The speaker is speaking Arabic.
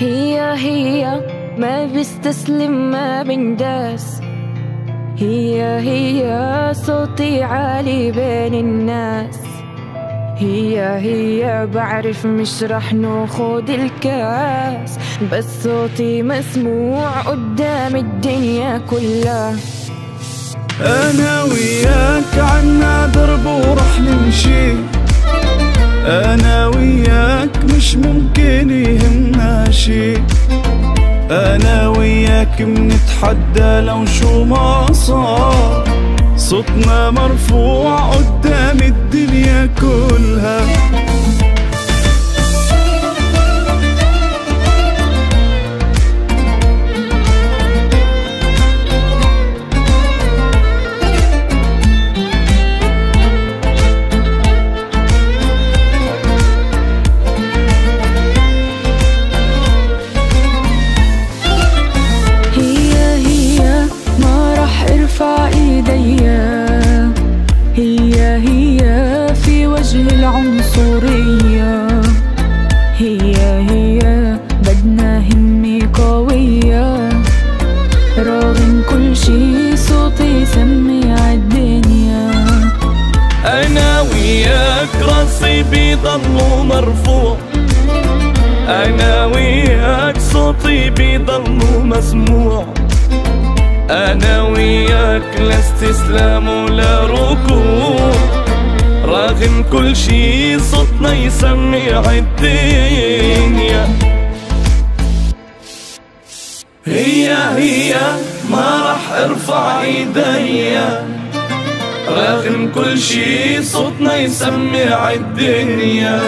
هي هي ما بستسلم ما بنداس هي هي صوتي عالي بين الناس. هي هي بعرف مش رح ناخد الكاس. بس صوتي مسموع قدام الدنيا كلها. أنا وياك عنا درب ورح نمشي. وياك منتحدى لو شو ما صار. صوتنا مرفوع قدام ايديا هي هي في وجه العنصرية. هي هي بدنا همة قوية. رغم كل شي صوتي يسمع الدنيا. أنا وياك راسي بيضل مرفوع. أنا وياك صوتي بيضل مسموع. أنا وياك لا استسلام ولا ركوع رغم كل شي صوتنا يسمع الدنيا. هي هي ما رح أرفع ايديا رغم كل شي صوتنا يسمع الدنيا.